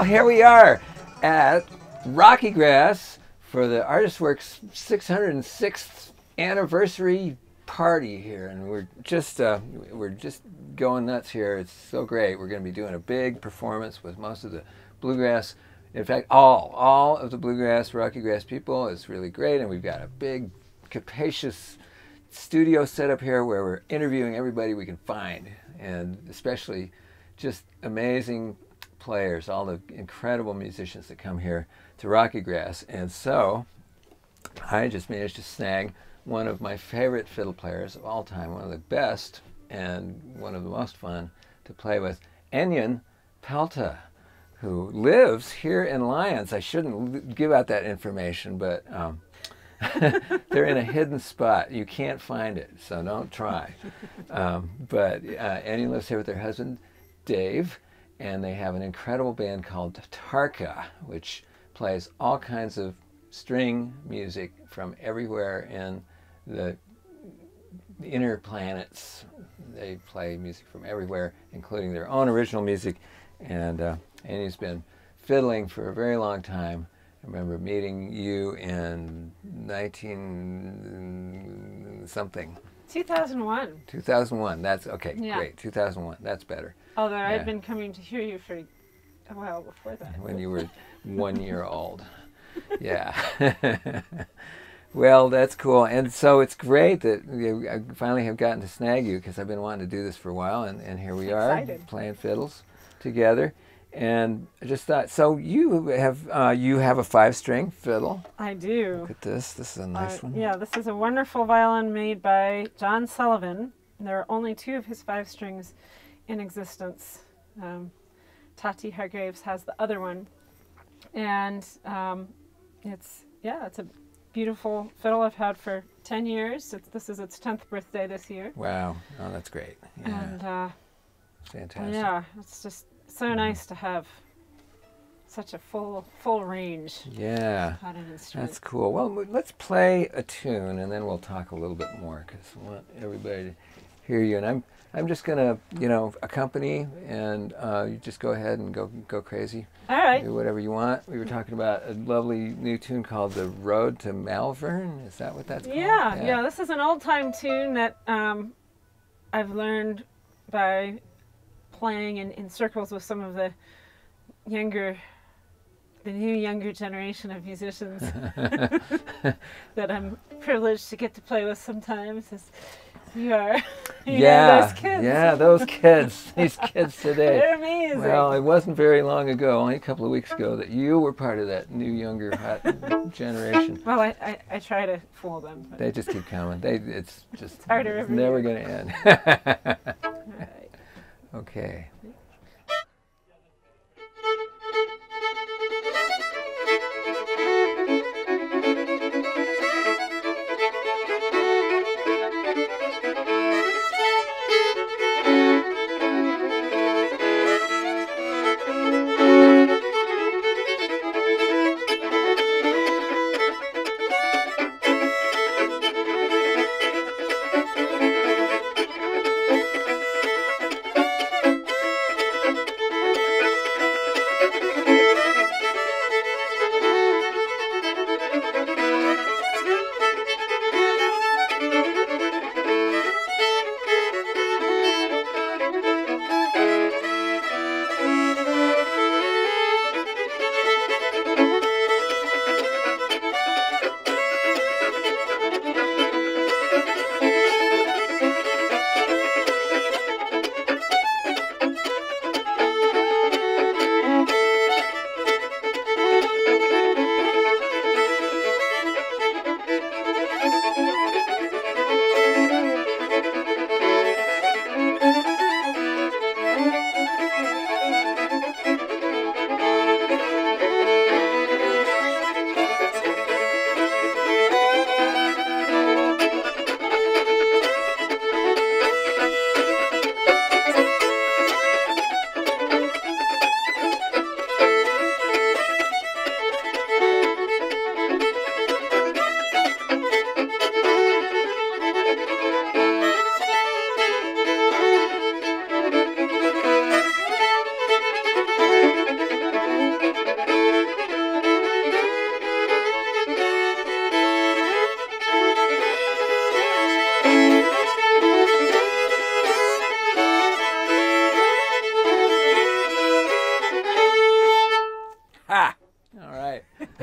Well, here we are at RockyGrass for the ArtistWorks 606th anniversary party here, and we're just uh, we're just going nuts here. It's so great. We're going to be doing a big performance with most of the bluegrass. In fact, all all of the bluegrass, RockyGrass people. It's really great, and we've got a big, capacious studio set up here where we're interviewing everybody we can find, and especially just amazing players, all the incredible musicians that come here to RockyGrass. And so I just managed to snag one of my favorite fiddle players of all time, one of the best and one of the most fun to play with, Enion Pelta, who lives here in Lyons. I shouldn't give out that information, but um, they're in a hidden spot. You can't find it, so don't try. Um, but uh, lives here with her husband, Dave, and they have an incredible band called TAARKA, which plays all kinds of string music from everywhere in the inner planets. They play music from everywhere, including their own original music. And uh, Annie's been fiddling for a very long time. I remember meeting you in 19 something. 2001. 2001. That's okay. Yeah. Great. 2001. That's better. Although Yeah. I'd been coming to hear you for a while before that. when you were one year old. Yeah. well, that's cool. And so it's great that you, I finally have gotten to snag you because I've been wanting to do this for a while, and, and here we are Excited. playing fiddles together. And I just thought, so you have uh, you have a five string fiddle. I do. Look at this. This is a nice Uh, one. Yeah, this is a wonderful violin made by John Sullivan. There are only two of his five strings in existence. Um, Tati Hargreaves has the other one, and um, it's yeah, it's a beautiful fiddle I've had for ten years. It's, this is its tenth birthday this year, Wow. Oh, that's great. Yeah. and uh, Fantastic. yeah, it's just so nice to have such a full full range Yeah. on an instrument. That's cool. Well, let's play a tune and then we'll talk a little bit more because I want everybody to hear you. And I'm I'm just gonna you know accompany and uh, you just go ahead and go go crazy. All right. Do whatever you want. We were talking about a lovely new tune called "The Road to Malvern." Is that what that's called? Yeah, yeah, This is an old time tune that um, I've learned by playing in, in circles with some of the younger, the new younger generation of musicians that I'm privileged to get to play with sometimes. As you are, you know, yeah, those kids. yeah, those kids, these kids today. They're amazing. Well, it wasn't very long ago, only a couple of weeks ago, that you were part of that new younger hot generation. Well, I, I, I try to fool them. They just keep coming. They, it's just harder it's never going to end. Okay.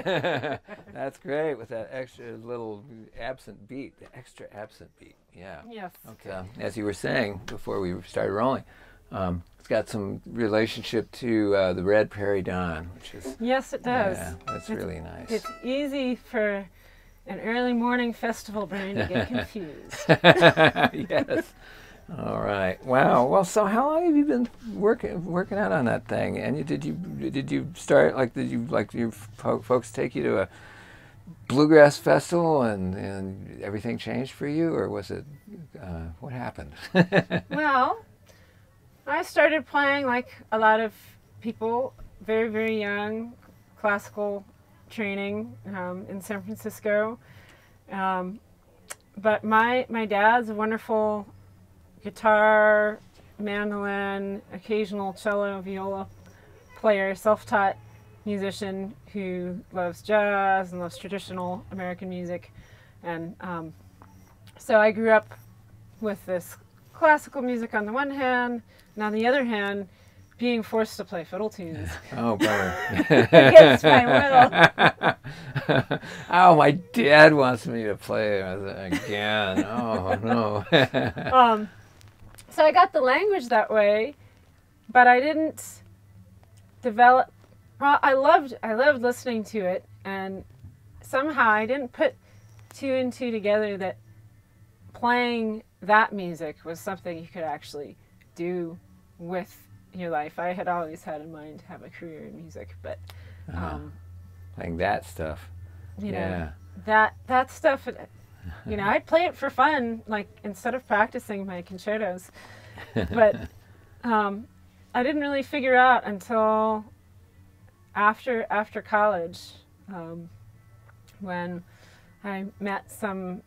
That's great with that extra little absent beat, the extra absent beat. Yeah. Yes. Okay. Um, as you were saying before we started rolling, um, it's got some relationship to uh, the Red Prairie Dawn, which is Yes, it does. yeah, that's It's- really nice. It's easy for an early morning festival brain to get confused. yes. All right. Wow. Well, so how long have you been working working out on that thing? And you, did you did you start like did you like your folks take you to a bluegrass festival and and everything changed for you, or was it uh, what happened? well, I started playing like a lot of people, very, very young, classical training um, in San Francisco. Um, but my, my dad's a wonderful guitar, mandolin, occasional cello, viola player, self taught musician who loves jazz and loves traditional American music. And um, so I grew up with this classical music on the one hand, and on the other hand, being forced to play fiddle tunes. oh, bummer. Against my will. oh, my dad wants me to play again. Oh no. Um, so I got the language that way, but I didn't develop. Well, I loved I loved listening to it, and somehow I didn't put two and two together that playing that music was something you could actually do with your life. I had always had in mind to have a career in music, but um, Playing that stuff. you know yeah. that that stuff you know i'd play it for fun like instead of practicing my concertos. But um, i didn't really figure out until after after college um, when i met some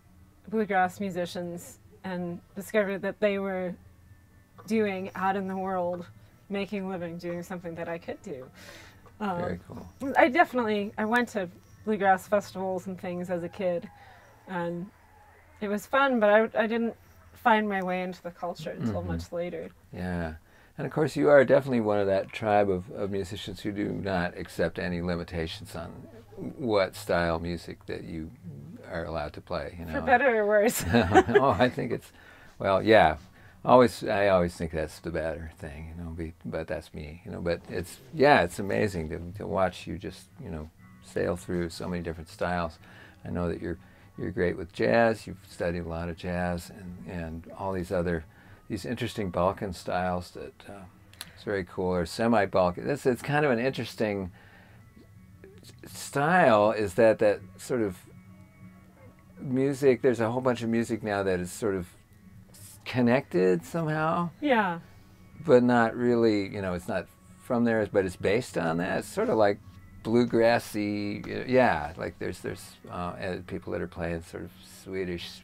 bluegrass musicians and discovered that they were doing out in the world making a living doing something that i could do. Um, Very cool. I definitely I went to bluegrass festivals and things as a kid, and it was fun. But I, I didn't find my way into the culture until Mhm. much later. Yeah. And of course, you are definitely one of that tribe of, of musicians who do not accept any limitations on what style music that you are allowed to play. You know, For better or worse. oh, I think it's well, yeah. Always, I always think that's the better thing, you know. Be, but that's me, you know. But it's yeah, it's amazing to, to watch you just you know sail through so many different styles. I know that you're you're great with jazz. You've studied a lot of jazz and and all these other these interesting Balkan styles that uh, it's very cool or semi-Balkan. It's it's kind of an interesting style. Is that that sort of music? There's a whole bunch of music now that is sort of connected somehow, yeah. but not really. You know, it's not from there, but it's based on that. It's sort of like bluegrassy. Yeah, like there's there's uh, people that are playing sort of Swedish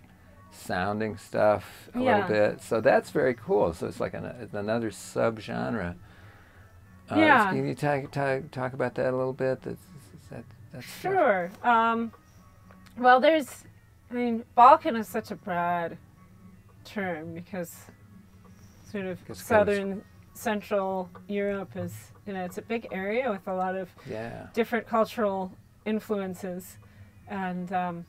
sounding stuff a Yeah. little bit. So that's very cool. So it's like an, another subgenre. Uh, Yeah. Can you talk, talk talk about that a little bit? That's, that, that's? Sure. Um, well, there's. I mean, Balkan is such a broad term because sort of Because it goes- southern central Europe is you know it's a big area with a lot of Yeah. different cultural influences, and um,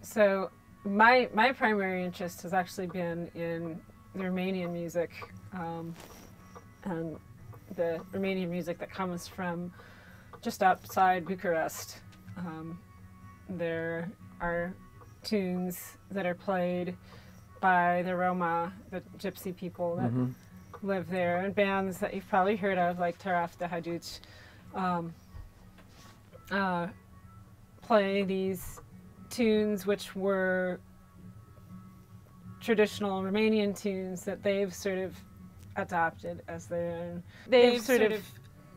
so my my primary interest has actually been in the Romanian music, um, and the Romanian music that comes from just outside Bucharest. Um, there are tunes that are played by the Roma, the Gypsy people that Mhm. Live there, and bands that you've probably heard of, like Taraf de Haïdouks, um, uh, play these tunes which were traditional Romanian tunes that they've sort of adopted as their own. They've, sort, of,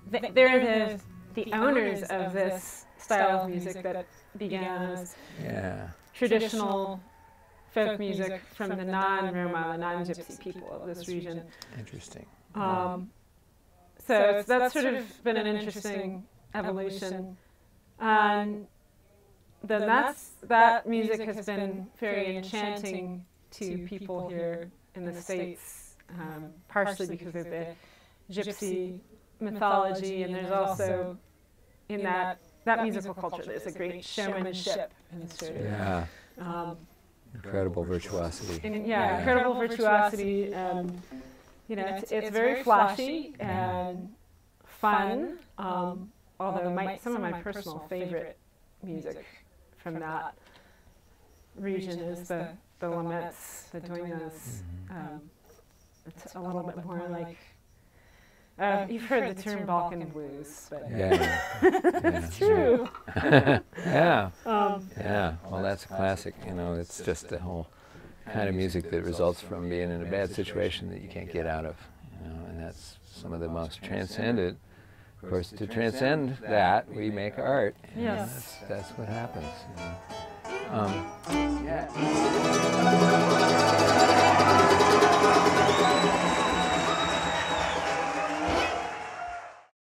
they, they're the, the, owners of this style of music that began as Yeah. traditional folk music from the non-Roma, non-Gypsy people of this region. Interesting. Um, so it's, that's sort of been an interesting evolution. And then that's, that music has been very enchanting to people here in the States, um, partially because of the gypsy mythology, and there's also in that that musical culture. There's a great showmanship in the studio. Yeah. Um, Incredible virtuosity. and yeah, incredible virtuosity. Um, you know, it's, it's very flashy and fun. Um, although my, some of my personal favorite music from that region is the the laments, the doinas. Um, it's a little bit more like. Uh, you've heard, heard the, term, term Balkan, Balkan blues, but yeah, it's true. yeah, um, yeah. Well, that's a classic. You know, it's just the whole kind of music that results from being in a bad situation that you can't get out of. You know, and that's some of the most transcendent. Of course, to transcend that, we make art. Yes, that's, that's, what happens. You know. um, yeah.